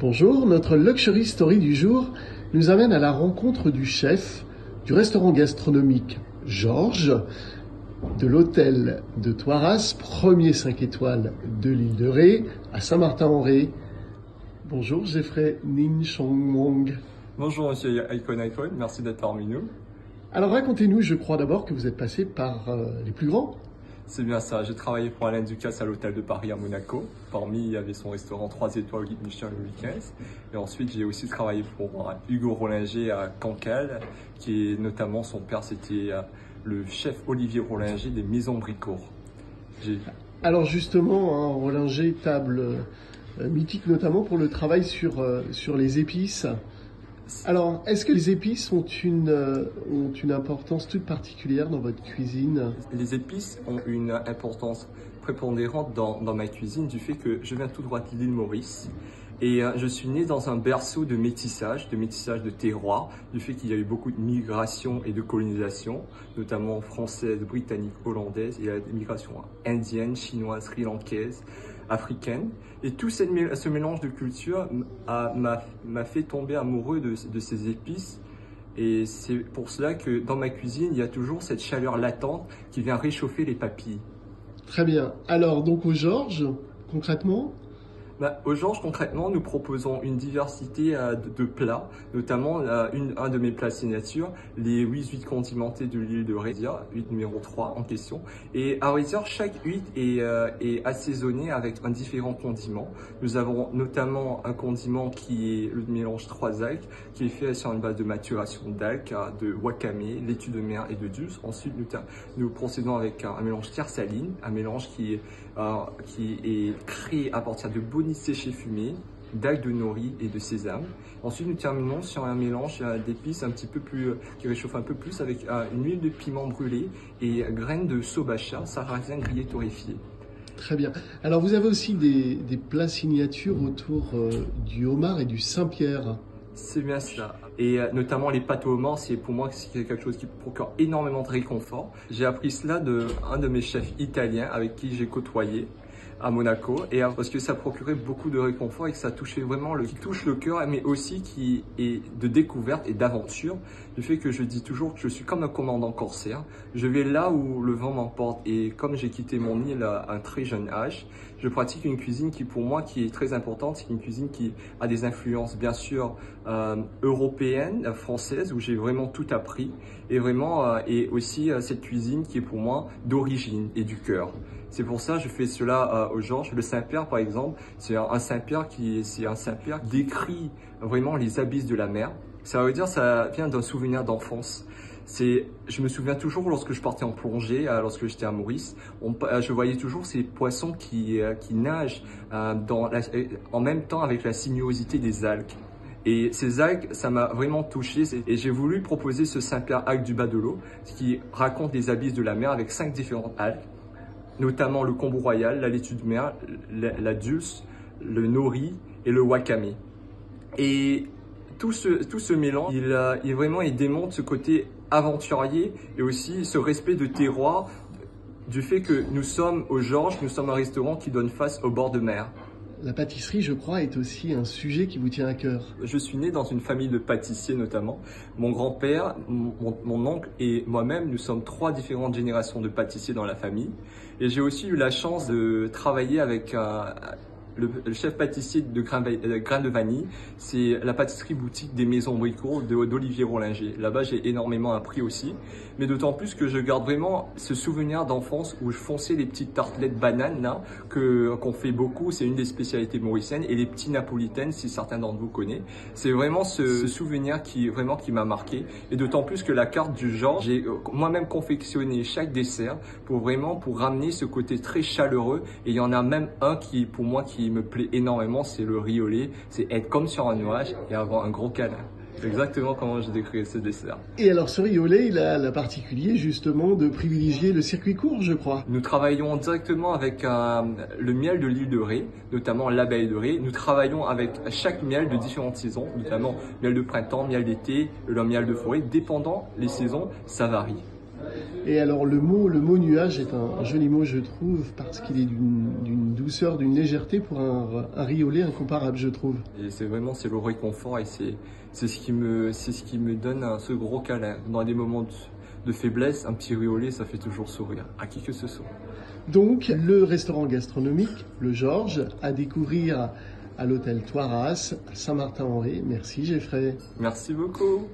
Bonjour, notre Luxury Story du jour nous amène à la rencontre du chef du restaurant gastronomique Georges de l'hôtel de Toiras, premier 5 étoiles de l'île de Ré, à Saint-Martin-en-Ré. Bonjour, Jeffrey Nin Chong Wong. Bonjour Monsieur Icon Icon, merci d'être parmi nous. Alors racontez-nous, je crois d'abord que vous êtes passé par euh, les plus grands. C'est bien ça, j'ai travaillé pour Alain Ducasse à l'hôtel de Paris à Monaco. Parmi, il y avait son restaurant 3 étoiles guide Michelin Louis XV. Et ensuite, j'ai aussi travaillé pour Hugo Rollinger à Cancale, qui est notamment son père, c'était euh, le chef Olivier Rollinger des Maisons Bricourt. Alors justement, hein, Rollinger, table euh, mythique notamment pour le travail sur, euh, sur les épices. Alors, est-ce que les épices ont une, euh, ont une importance toute particulière dans votre cuisine? Les épices ont une importance prépondérante dans, dans ma cuisine du fait que je viens tout droit de l'île Maurice. Et euh, je suis né dans un berceau de métissage, de métissage de terroir, du fait qu'il y a eu beaucoup de migration et de colonisation, notamment française, britannique, hollandaise, et il y a des migrations indiennes, chinoises, sri-lankaises, africaines. Et tout ce mélange de cultures m'a fait tomber amoureux de, de ces épices. Et c'est pour cela que dans ma cuisine, il y a toujours cette chaleur latente qui vient réchauffer les papilles. Très bien. Alors, donc au Georges, concrètement bah, Au Georges, concrètement, nous proposons une diversité euh, de, plats, notamment euh, une, un de mes plats signature, les 8 huîtres condimentées de l'île de Résia, huître numéro 3 en question. Et à Résia, chaque huître est, euh, est assaisonnée avec un différent condiment. Nous avons notamment un condiment qui est le mélange 3 algues, qui est fait sur une base de maturation d'algues, de wakame, laitue de mer et de dulce. Ensuite, nous, nous procédons avec un, mélange terre saline, un mélange qui est, qui est créé à partir de bonnes séché fumé, d'algues de nori et de sésame. Ensuite, nous terminons sur un mélange euh, d'épices un petit peu plus, euh, qui réchauffe un peu plus avec euh, une huile de piment brûlé et graines de sobacha, sarrasin grillé torréfié. Très bien. Alors, vous avez aussi des, des plats signatures autour du homard et du Saint-Pierre. C'est bien ça. Et notamment les pâtes au homard, c'est pour moi quelque chose qui procure énormément de réconfort. J'ai appris cela de un de mes chefs italiens avec qui j'ai côtoyé à Monaco et parce que ça procurait beaucoup de réconfort et que ça touchait vraiment le qui touche le cœur mais aussi qui est de découverte et d'aventure. Du fait que je dis toujours que je suis comme un commandant corsaire. Je vais là où le vent m'emporte. Et comme j'ai quitté mon île à un très jeune âge je pratique une cuisine qui pour moi qui est très importante. C'est une cuisine qui a des influences bien sûr euh, européennes françaises où j'ai vraiment tout appris. Et vraiment euh, et aussi euh, cette cuisine qui est pour moi d'origine et du cœur c'est pour ça que je fais cela euh, au Georges. Le Saint-Père, par exemple, c'est un, Saint-Père qui, Saint-Père décrit vraiment les abysses de la mer. Ça veut dire, ça vient d'un souvenir d'enfance. C'est, je me souviens toujours lorsque je partais en plongée, euh, lorsque j'étais à Maurice, euh, je voyais toujours ces poissons qui, qui nagent en même temps avec la sinuosité des algues. Et ces algues, ça m'a vraiment touché et j'ai voulu proposer ce Saint-Père algue du bas de l'eau, qui raconte les abysses de la mer avec cinq différentes algues notamment le kombu royal, la laitue de mer, la, dulce, le nori et le wakame. Et tout ce, tout ce mélange, il, il vraiment il démontre ce côté aventurier et aussi ce respect de terroir du fait que nous sommes au Georges, nous sommes un restaurant qui donne face au bord de mer. La pâtisserie, je crois, est aussi un sujet qui vous tient à cœur. Je suis né dans une famille de pâtissiers notamment. Mon grand-père, mon, oncle et moi-même, nous sommes trois différentes générations de pâtissiers dans la famille. Et j'ai aussi eu la chance de travailler avec un, le, chef pâtissier de Grain, de Vanille, c'est la pâtisserie boutique des Maisons Bricourt d'Olivier Rollinger. Là-bas, j'ai énormément appris aussi, mais d'autant plus que je garde vraiment ce souvenir d'enfance où je fonçais les petites tartelettes bananes là, que qu'on fait beaucoup, c'est une des spécialités mauriciennes, et les petits napolitaines, si certains d'entre vous connaissent. C'est vraiment ce, souvenir qui vraiment qui m'a marqué, et d'autant plus que la carte du genre, j'ai euh, moi-même confectionné chaque dessert pour vraiment pour ramener ce côté très chaleureux, et il y en a même un qui pour moi qui me plaît énormément, c'est le riolet. C'est être comme sur un nuage et avoir un gros câlin. C'est exactement comment je décris ce dessert. Et alors ce riolet, il a la particulier justement de privilégier le circuit court, je crois. Nous travaillons directement avec euh, le miel de l'île de Ré, notamment l'abeille de Ré. Nous travaillons avec chaque miel de différentes saisons, notamment miel de printemps, miel d'été, le miel de forêt. Dépendant les saisons, ça varie. Et alors le mot, le mot nuage est un, joli mot, je trouve, parce qu'il est d'une douceur, d'une légèreté pour un, un riolet incomparable, je trouve. Et c'est vraiment c'est le réconfort et c'est c'est ce qui me c'est ce qui me donne un, ce gros câlin dans des moments de, faiblesse. Un petit riolet, ça fait toujours sourire à qui que ce soit. Donc le restaurant gastronomique, le Georges, à découvrir à l'hôtel Toiras, à Saint-Martin-en-Ré. Merci Geoffrey. Merci beaucoup.